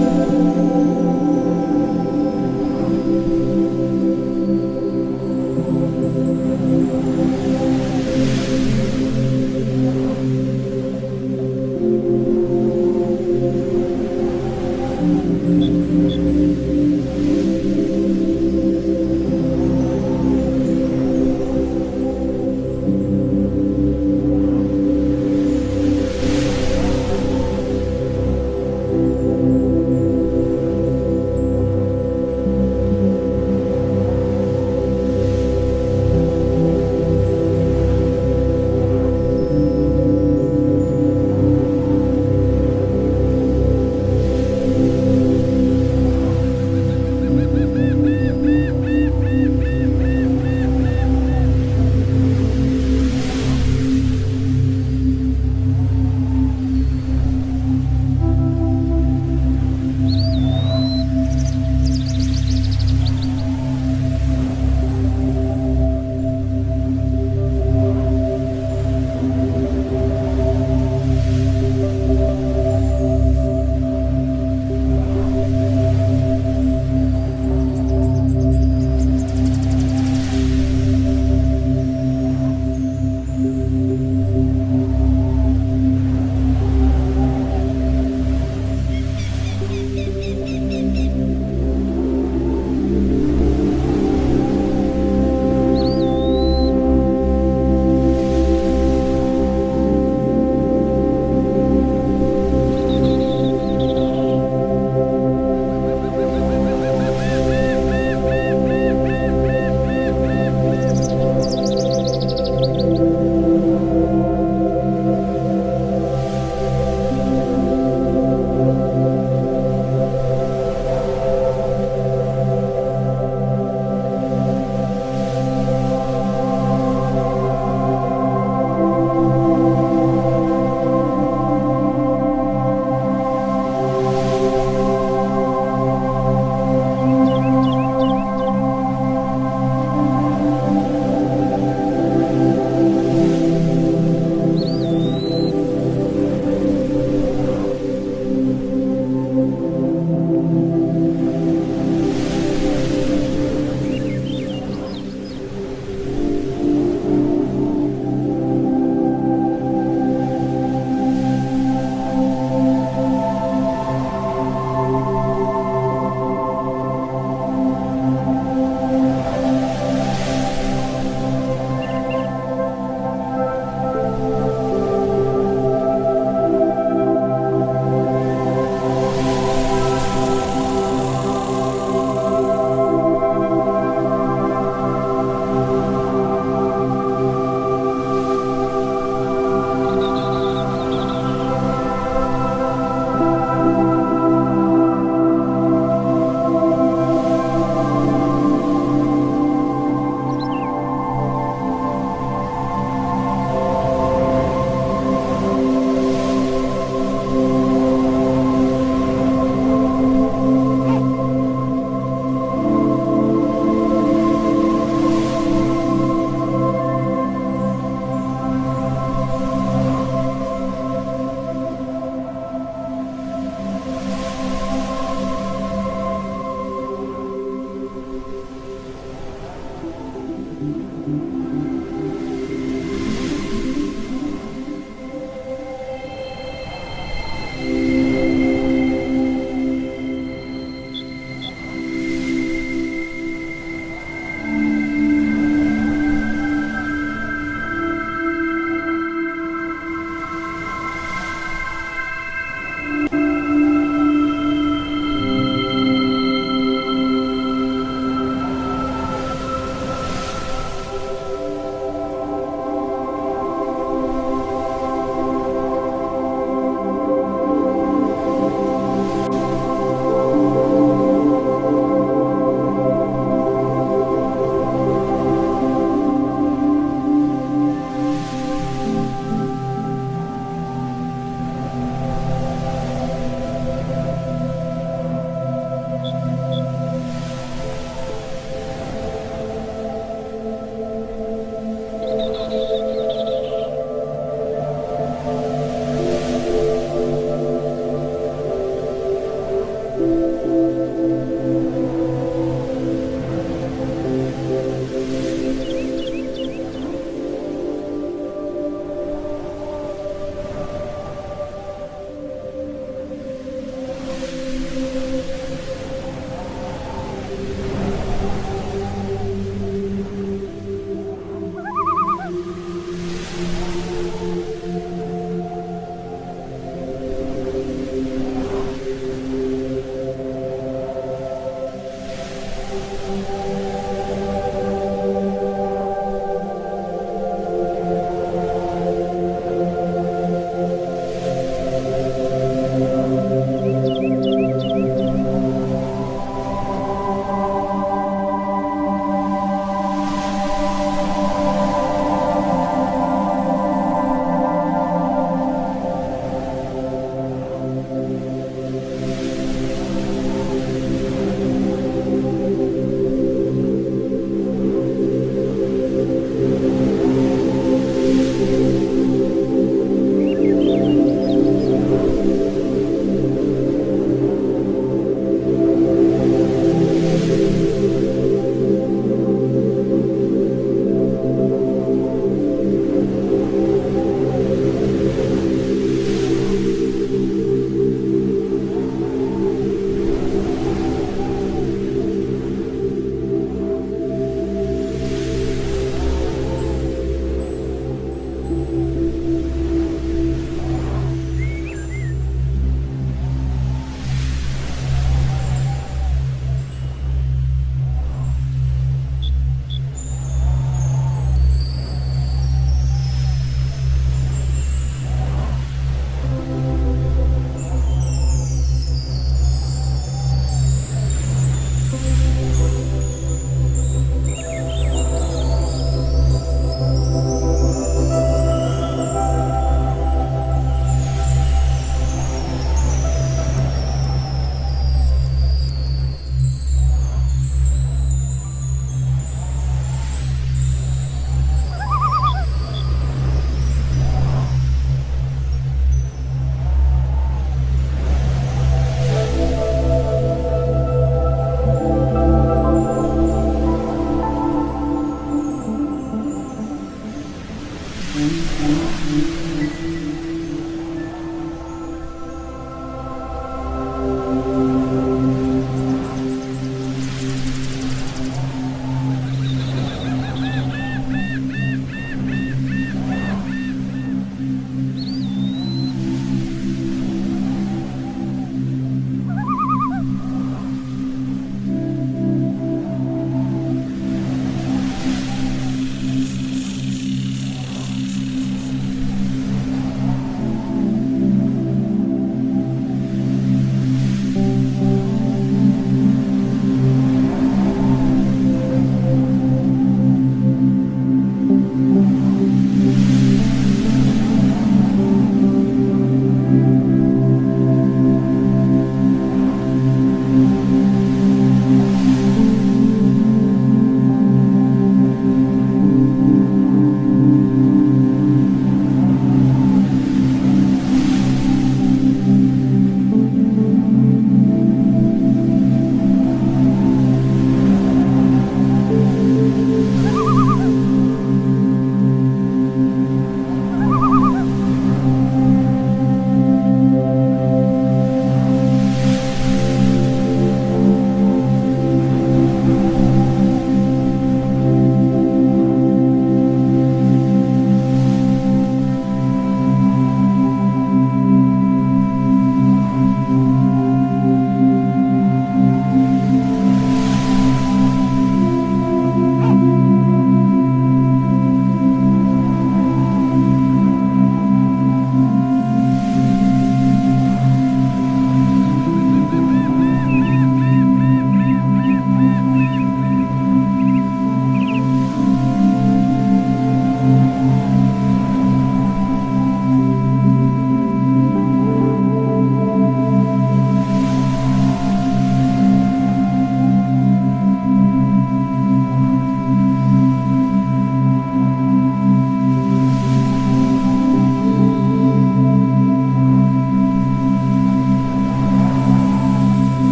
うん。